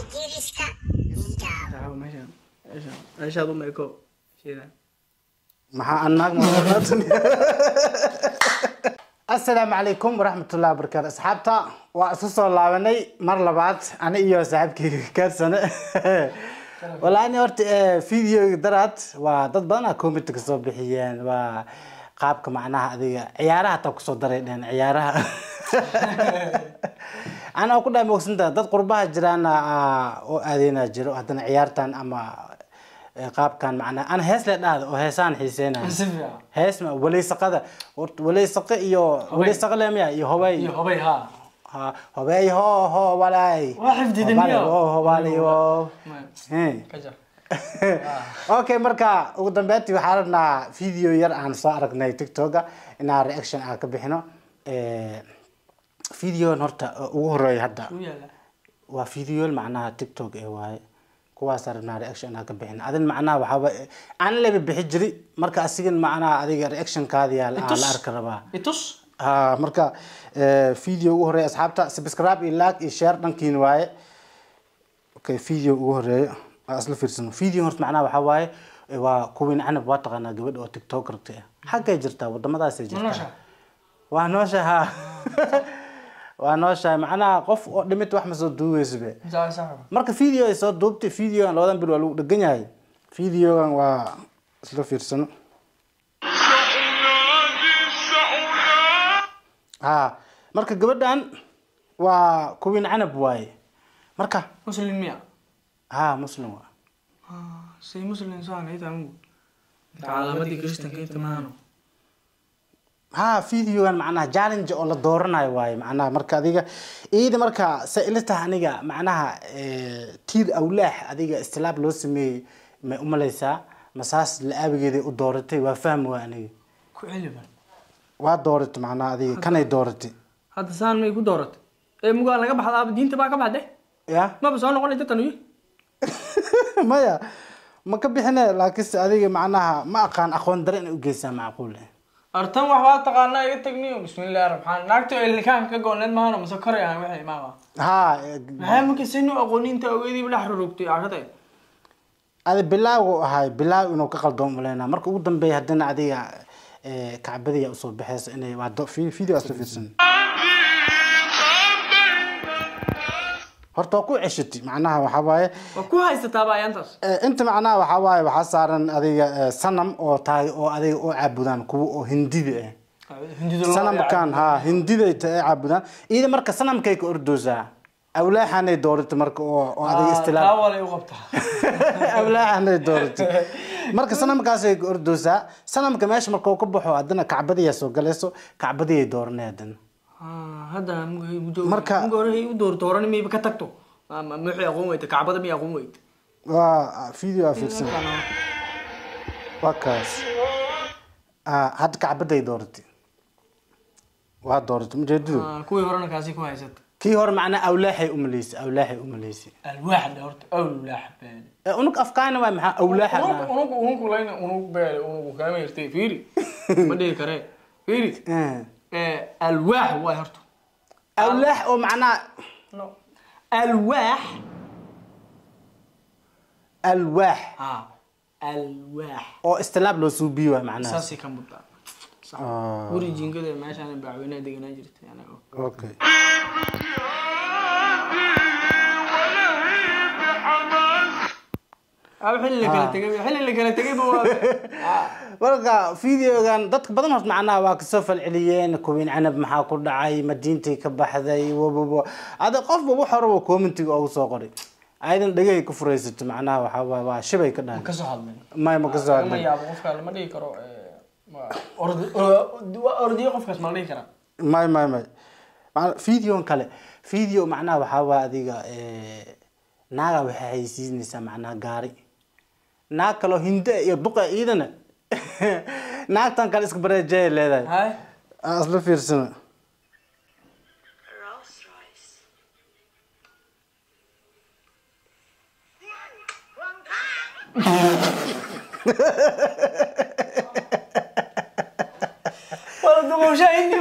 ingiriiska ijaab Taxaw meeshaan meeshaan meeshaad u meeko maxaa maatan assalaamu calaykum waraxmatullahi wabarakaatu asxaabta waa isu soo laabanay mar labaad ani iyo saaxiibkeyga kaadsane walaani horta videoga daraad waa dad badan a comment ka soo bixiyeen. Waa qaabka macnaha adiga ciyaaraha hataa ku soo daray dhehen ciyaaraha ana ku moogsantaa dad qurbaha jiraana oo aadeyna jiro haddana ciyaartan ama eh, qaabkan macnaha ana hees le dhahda oo heesaan fiican. Hees ma walaysaqada horta walaysaqe iyo walaysaqe leemaya iyo hobay iyo hobay ha ho ho walay Waa xifdidan ho ho jar okay marka ugu dambeyntii waxaa rabnaa video yar aan soo aragnay tiktoka inaan reaction aan ka bixino Eh, videoan horta ugu horeeya hadda waa video macnaha tiktok ee waaye kuwaas rabnaa reaction aan ka bixin adin macnaha waxaaba aan leba bixi jiri marka asigan macnaha adiga reactionkaadi la arki rabaa ha marka eh, video ugu horeeya asxaabta subscribe iyo like iyo share dhankiin waaye okay video ugu horeeya isla fiirsano video horta macnaha waxaa waaye eh, waa kuwiin canab waa taqaanaa gabadha oo tiktok ragta ah xaggay jirtaa wadamadaasay jirtaa waa noosha ha waa nooshahay macnaha qof oo dhimit wax ma soo sax marka video ay soo duubtay videogan labadan bil waa lagu dhegan yahay. Videogan waa isla fiirsano. Ha marka gabadhan waa kuwiin canab waaye. Marka? Muslim miya? Ha muslim waa. Say muslim saan kristanka inta maano ha videogan macnaha challenge oo la dooranayo waaye. Macnaha marka adiga iida marka sa ila aniga macnaha eh, tiir awlaax adiga istilaab loo sameeyey may umaleysaa masaas la-aabigeeday u dooratay? Waa fahmi waa aniga? Ku celiban waa dooratay macnaha adiga kanay dooratay hadda saan may ku dooratay ee mugaa laga baxda aaba diinta baa ka baxde ya? Maba soo noqonay dadkan uyi? Maya ma ka bixine laakiinse adiga macnaha ma aqaan aqoon dare inay u geysaa macquul. eh. Artan wax waa taqaanaa iga tagniyo bismillahi raxmaan naagta elnikaanka ka gooneed maahano mase koray aan waxay maaqa ha eh, maxay marka sinu aqooninta ogeediiba dhex rorogtay arkatay adi bilaawgu ahay bilaaw inuu ka qaldoon uleynaa marka ugu dambeeya haddana adiga eh, kacbadiya u soo baxeyso inay waa video asla fiirsan horta waa ku ceshati macnaha waxaa waaye waa ku haysataaba ayaantaas eh, inta macnaha waxaa waaye waxaa saaran adiga eh, sanam oo tahay oo adiga oo caabudaan kuwa oo hindida ah sanamkan ha hindiday ta ay caabudaan. Iyada marka sanamkay ka ordoosaa awlaaxanay dooratay marka oo adiga awlaaxanay dooratay marka sanamkaasay ka ordoosaa sanamka meesha marka uu ka baxo haddana kacbadiyaa soo galayso kacbadiyay dooranay haddana hadda Marka- muga hore u door dooran mayba ka tagto aqoon weyta kacbada miyay aqoon weyta waa video aa fiirsan waa kaas hadda kacbaday dooratay waa dooratay mujeedidu kuwii horena kaasi ku haysata kii hore macnaa awlaaxay umaleysay awlaaxay umaleysay alwaaxda horta awlaax been Eh, unug afkaana waa maxaa awlaaxa unug unug layna unug beele unug kaama hirtay fiiri ma dhihi karee fiiri alwaax waay horta. Awlaax oo macnaa no. alwaax. Alwaax. Ha alwaax. Oo istilaab loo suubiyo waa macnaha saasay ka muddaa. Ah, guri jiingada meeshaan bacweynaha deganaan jirtay anaga okay marka videogan dadka badan horta macnaha waa ka soo falceliyeen. Kuwiin canab maxaa ku dhacay ma diintay ka baxday wababo ada qofba wax horaba commentiga ugu soo qoray ayadan dhegay ku furaysato macnaha waxaa waa shibay ka dhahay ka may ma ka soo hadlay eh, may may may. Videon kale. Video macnaha waxaa waa adiga eh, naaga waxay haysiinaysaa macnaha gaari naag kaloo hinde iyo duqa iidana. Naagtan kale iska bareejaya leedahay.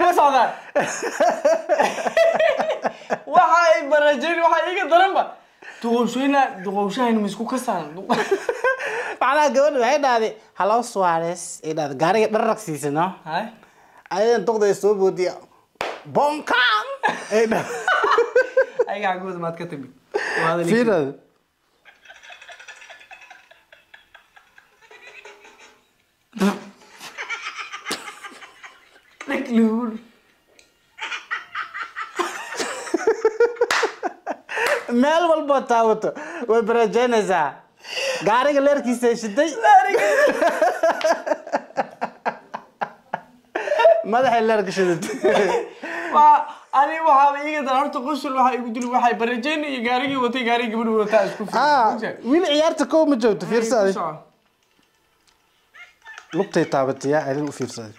Ma socdaan waxa ay barajeyn waxa iga daranba duqowshayna duqowshahayna misku kasaan macnaha gabadha waxay dhahday hallo suares ay dhahday gaariga dharrag siisano ayadan doqda ay soo boodiya bonkan! Ay dhahday ayaga xaggooda maad ka timid Waa hadal meel walbo taawato. Way barajeynaysaa gaariga leerkiisa ay shiday madaxay leerka shidatay waa ani waxaaba iiga dan horta qusul waxaa igu dili waxay barajeyn iyo gaarigii watay gaarigii gabadhi wataa isku ah wiil ciyaarta kow ma joogto fiirsaday. lugtay taabataya adin u fiirsaday.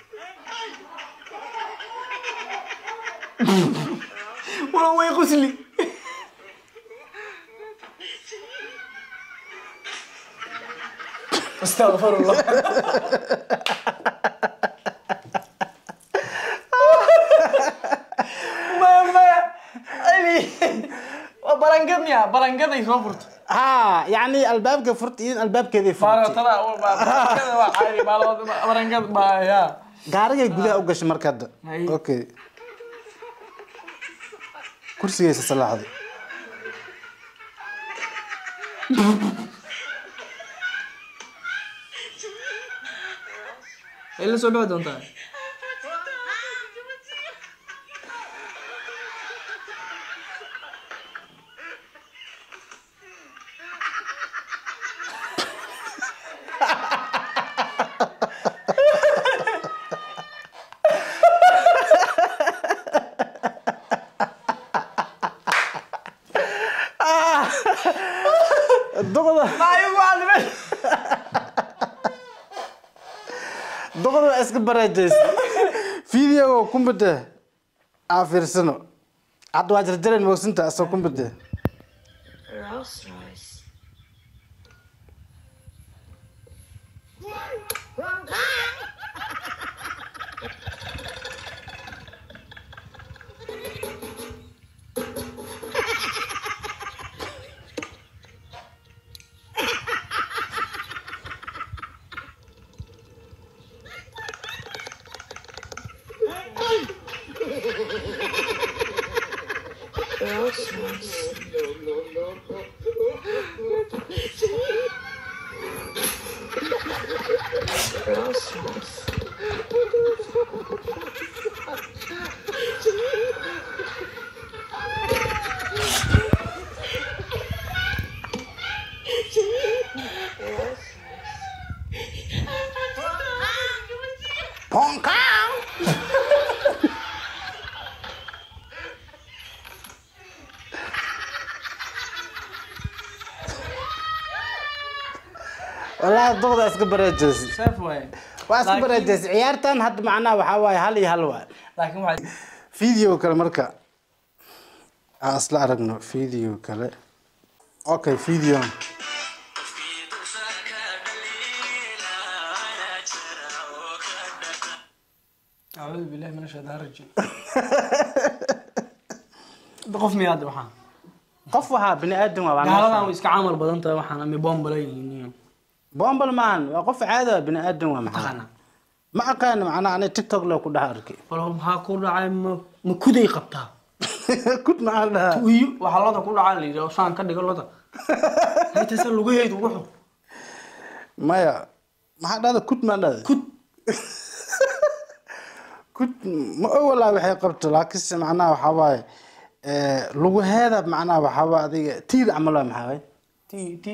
Waa way qusli astaqfirullah maya maya ali waa balangad miya balangaday soo furto ha yani albaabka furta iyo albaabkeeday furtay baaratada balangada waa caadi balangad baa ya gaarigay gudaha u gashay marka hadda Hay. okay kursigaysa salaaxday ay la soo bixi doontaa doqda maayo waa dhibay doqda waa iska baraajaysa videoga kumbada aa fiirsano hadda waa jarjaren moogsinta asoo kumbada iska baraajaysa saaf waaye waa Laakiin- baraajaysa ciyaartan hadda macnaha waxaa waaye hal iyo hal waay laakiin waxaa video kale marka aan isla aragno video kale. Okay video qof miyaa hadda waxaan? Qof waxaa bini aadam waa iska camal badan tahay waxaan ami bombala yihiin bombal maahan waa qof caada bini aadam waa maxaa ma aqaana macnaha ani tiktok loo ku dhex arkay. Bal maxaa ku dhacay ma ma kuday qabtaa? Kud maxaa la dhahaa iyo waxaa loda ku dhacaa la yidhi oo saan ka dhigo loda. Intasa lugaheedu ugu xun maya maxaa dhahda kud maa dhahda? Kud kud ma ogolaa waxay qabto laakiinse macnaha waxaa waaye lugaheeda macnaha waxaa adiga tiir camal waa maxaa waaye ti ti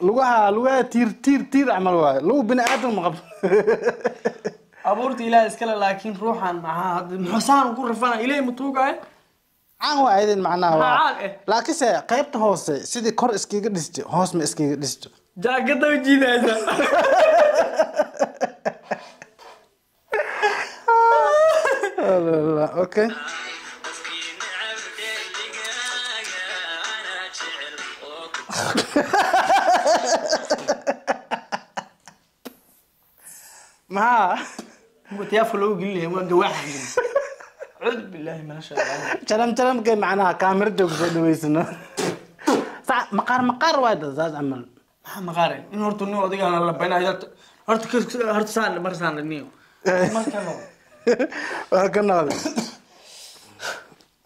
lugaha lugaha tiir tiir tiir camal waaye lugu bini aadam ma qabto. Abuurta ilaah iskale laakiin ruuxan maxaa hadda muxuu saan ku rafana ilaahay ma tuugaayo? Caan waa idin macnaha waa eh. laakiinse qaybta hoose sidii kor iskiga dhisto hoos ma iskiga dhisto jaakada u jiidaysa. Okay sax ca- maqaar maqaar waay dad saas camal maxaa maqaare in horta nin odagaan la baynayo horta horta ka- horta saan mar saan niyo marka no waa ka noqday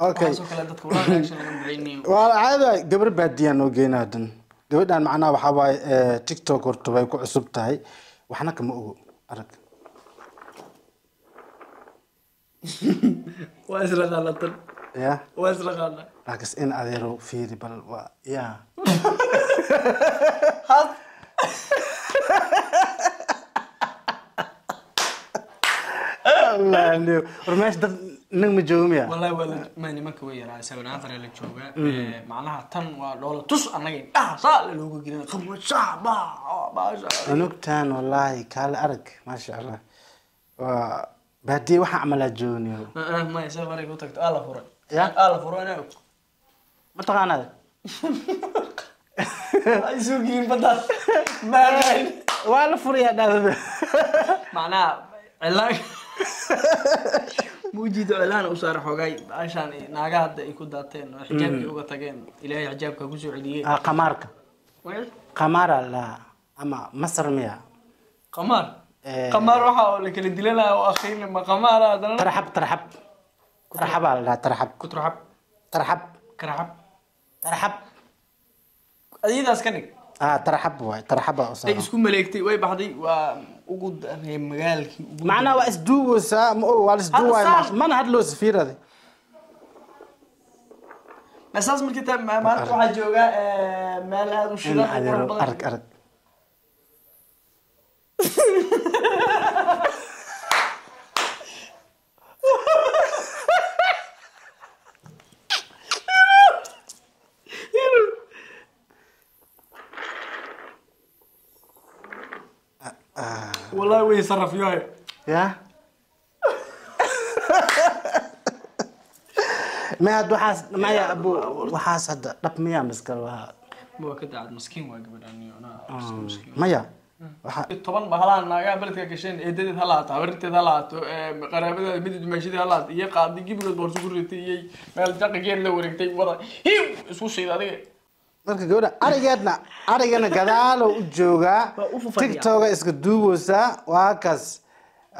okay waxaasoo kale dadka walaal reaction laga bixiniyo waa caadi waay gabar baadiyaan noo geynaa hadan gabadhan macnaha waxaa waaye eh, tiktok horta way ku cusub tahay waxna kama ogo arag waa isla qaalatan ya. Waa isla qaala laakiin in adeero fiiri bal waa ya. Allah niyo war meesha dad nin ma joogo miya wallahi waa la ma nimanka way yaraa seven afar la joogaa Eh, macnaha tan waa dhoola tus annaga indhaha saa la looga gelin qabwashaa baa baasha anugtaan wallaahi kaale arag maasha allah. Waa baadiye joogniyo maya safaray ku tagto aa la furay Ya? aa la furay anaa og mataqaanada ay soo gelin baddaas maagayn waa la furayaa dhadada macnaha cilaan muujido cilaan u saara xoogay baashaan naaga hadda ay ku daateen oo xijaabkii uga tageen ilaahay xijaabka ku soo celiyey ah qamaarka qamaara la ama masar miya qamaar Eh. qamaar waxa oo la kala dilanaya oo akhiin ma qamaara haddana tarxab tarxab tarxabaa la dhahaa tarxab kutraxab tarxab karaxab tarxab adiyadaas ka dhig ah tarxab waay tarxabaa u ay saaran isku maleegtay way baxday waa ugu darnay magaalkii ugu macnaha waa isduugaysaa ma og waa la isduuwaay Hadda saas- mana hadloo safiirade masaas markii ta ma- maanta waxaa jooga eh, meel aad u in shidan oo qurux adeero badan. arag arag wallahi way sarafyohe ya maya had waxaas maya abu waxaas hadda dhab miya miskal waa waa ka dacad maskiin waa gabadhaan iyo anaa maskiin maya waxa toban bahalaan naagaha beledka gasheen eedadeed ha lahaato habarinteed ha lahaato qaraabadeeda midid dumaashadii ha lahaato iyo qaadi gibigood boorso ku ritay iyo meel jaqigeed la wareegtay wada hiw isku shiid adiga marka gabadha arigeedna arigana gadaalo u joogaa tiktoka iska duugaysaa waa kaas.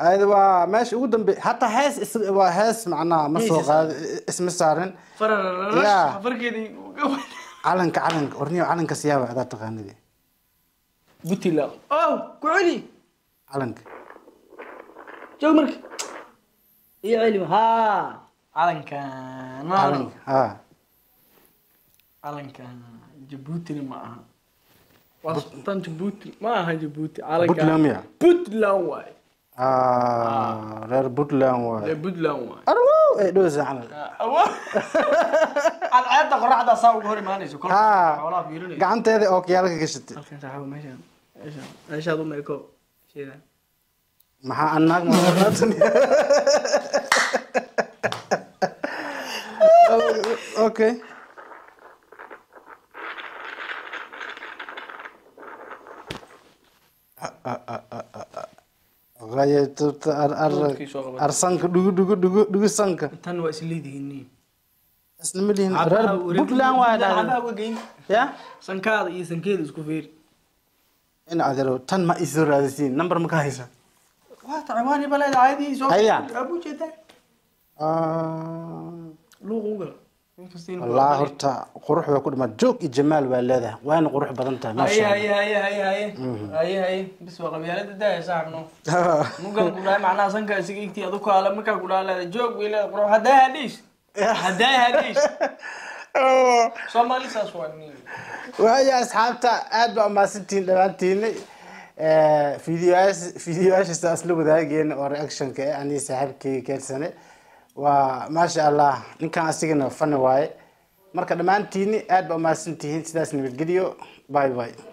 Ayada waa meesha ugu dambe hataa hees waa hees macnaha ma soo qaadi isma saarin. Farkeedii calanka calanka orniyo calanka siyaaba adaa taqaanidi butila. Oh ku celi calanka. Joog marka. Iyo celi haa calankan calanka ha. Calankan jabuutina ma aha waa tan jabuuti ma aha jabuuti calankan Puntland miya? puntland waay Ah, reer puntland ee waay puntland waay arwow ee dhowsa camal cadceedda qoraxda saa uga hor imaanayso kol Ha. xoolaha fiirinayso gacanteeda oo kiyaalka gashatay halkan saaxiibo meeshaan meeshaan meeshaad u meeko sheeda maxaa anaag maaqaatan okay qayatubta ar ar Roodkii soo arsanka dhugu dhugu dhugu dhugu sanka tan waa isleedihiin ma lihin reer puntland waa cabaha dhahda uga geyn ya? Sankaada iyo sankeeda isku fiiri in adeero tan ma isoo raadisiin number ma ka haysa soo Ah, luuq inkastiin wallaahi horta qurux bay ku dhimaa joog iyo jamaal baa leedahay. Waana qurux badan tahay maasha haye haye haye haye haye haye bis waa qabyaalada daaya saaxibno mugan ku dhahay macnaha sanka isiga igtii adu kaale markaa ku dhaha leeda joog bay leeda qurux haddaa hadhiis. Haddaa hadhiis. Soomaali saas waa nin waaya asxaabta aad baa umaasantihiin dhammaantiina fideoyaasha saas la wadaageen oo reactionka eh anii saaxiibkayga waa maasha allah ninkan asigana fani waaye. Marka dhammaantiini aad baa umaasantihiin sidaas nabadgelyo. Bye bye